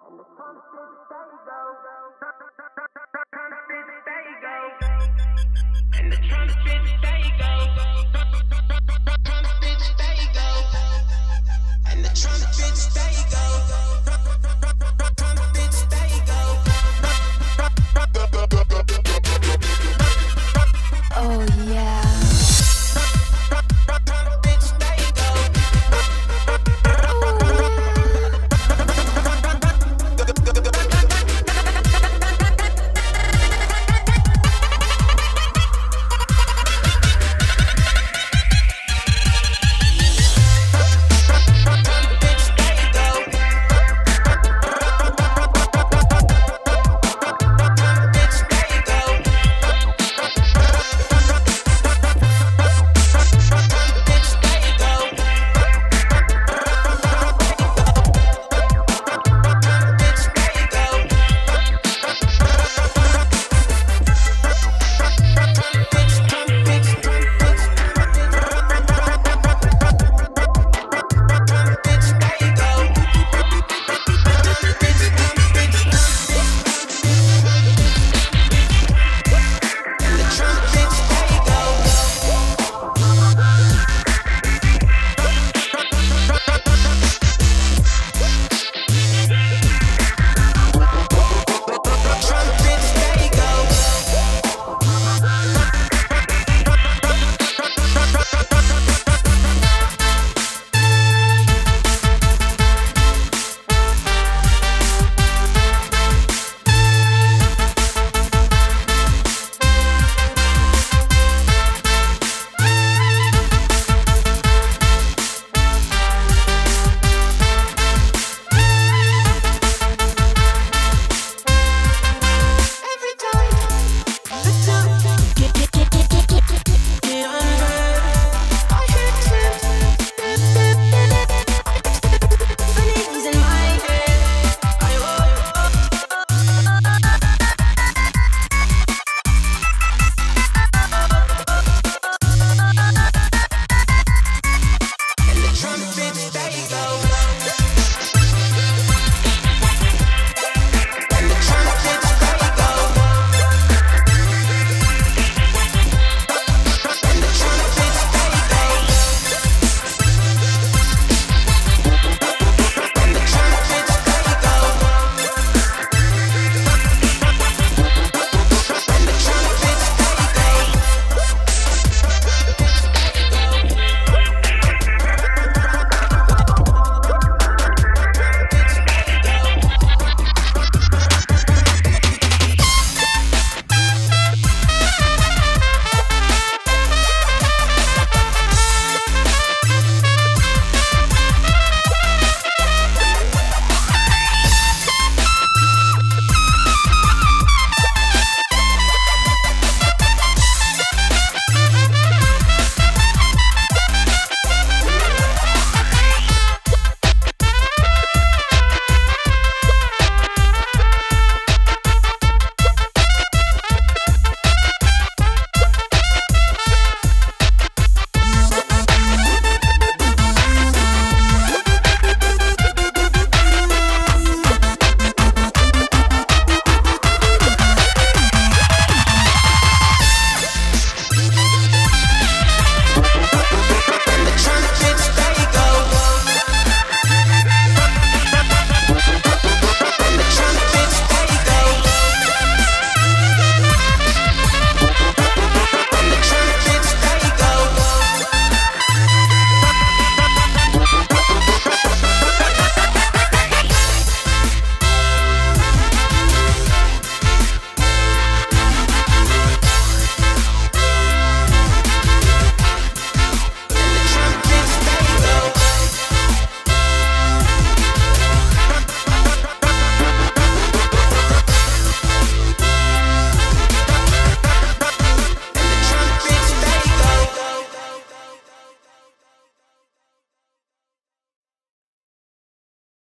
And the trumpets they go. Trumpets they go. And the